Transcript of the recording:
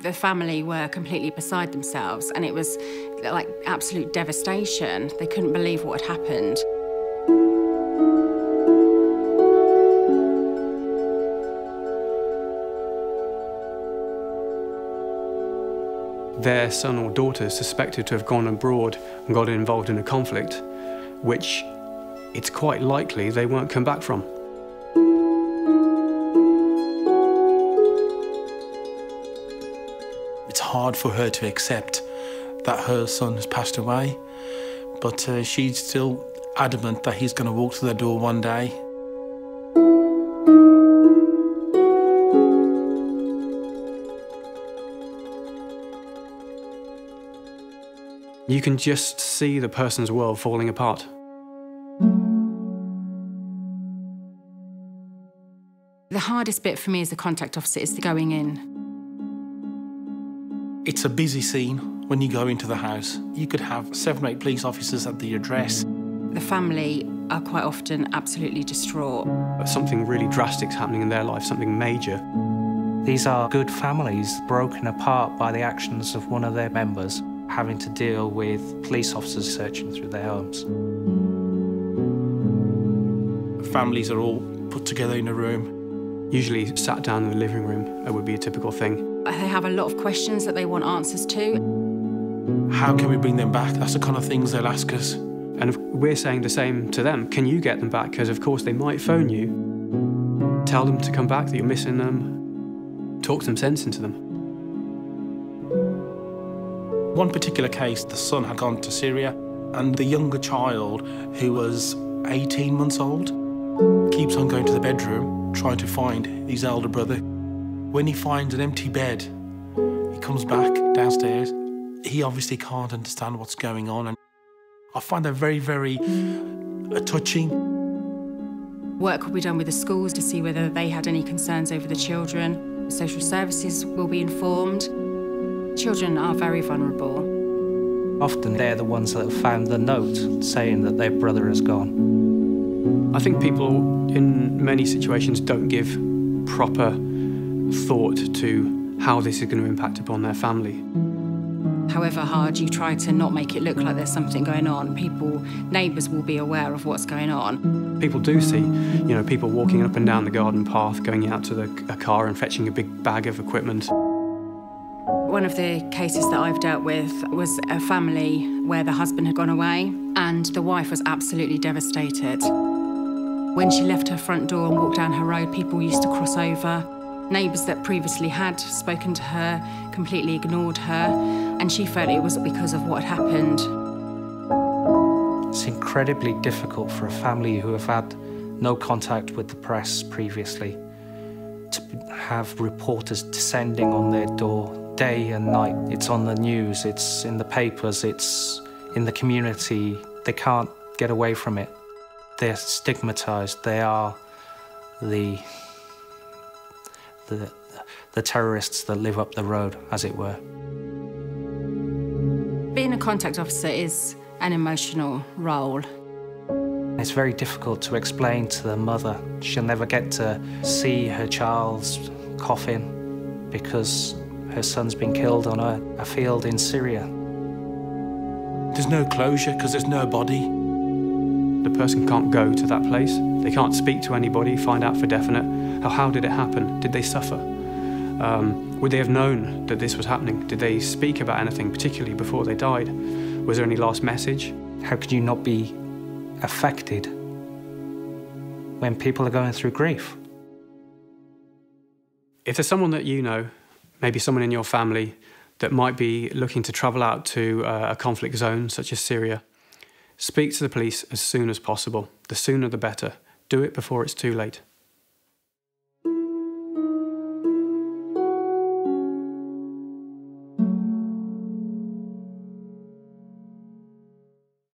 The family were completely beside themselves, and it was like absolute devastation. They couldn't believe what had happened. Their son or daughter suspected to have gone abroad and got involved in a conflict, which it's quite likely they won't come back from. It's hard for her to accept that her son has passed away, but uh, she's still adamant that he's going to walk through the door one day. You can just see the person's world falling apart. The hardest bit for me as a contact officer is the going in. It's a busy scene when you go into the house. You could have seven or eight police officers at the address. The family are quite often absolutely distraught. Something really drastic's happening in their life, something major. These are good families broken apart by the actions of one of their members having to deal with police officers searching through their homes. Families are all put together in a room. Usually sat down in the living room it would be a typical thing. Uh, they have a lot of questions that they want answers to. How can we bring them back? That's the kind of things they'll ask us. And we're saying the same to them. Can you get them back? Because of course they might phone you. Tell them to come back, that you're missing them. Talk some sense into them. One particular case, the son had gone to Syria, and the younger child, who was 18 months old, keeps on going to the bedroom trying to find his elder brother. When he finds an empty bed, he comes back downstairs. He obviously can't understand what's going on, and I find that very, very uh, touching. Work will be done with the schools to see whether they had any concerns over the children. Social services will be informed. Children are very vulnerable. Often they're the ones that have found the note saying that their brother has gone. I think people in many situations don't give proper thought to how this is going to impact upon their family. However hard you try to not make it look like there's something going on, people, neighbours will be aware of what's going on. People do see, you know, people walking up and down the garden path, going out to the, a car and fetching a big bag of equipment. One of the cases that I've dealt with was a family where the husband had gone away and the wife was absolutely devastated. When she left her front door and walked down her road, people used to cross over. Neighbours that previously had spoken to her completely ignored her, and she felt it was because of what had happened. It's incredibly difficult for a family who have had no contact with the press previously to have reporters descending on their door day and night. It's on the news, it's in the papers, it's in the community. They can't get away from it. They're stigmatized. They are the the, the terrorists that live up the road, as it were. Being a contact officer is an emotional role. It's very difficult to explain to the mother. She'll never get to see her child's coffin because her son's been killed on a, a field in Syria. There's no closure because there's no body. The person can't go to that place. They can't speak to anybody, find out for definite. How, how did it happen? Did they suffer? Um, would they have known that this was happening? Did they speak about anything, particularly before they died? Was there any last message? How could you not be affected when people are going through grief? If there's someone that you know, maybe someone in your family, that might be looking to travel out to uh, a conflict zone such as Syria, speak to the police as soon as possible. The sooner the better. Do it before it's too late.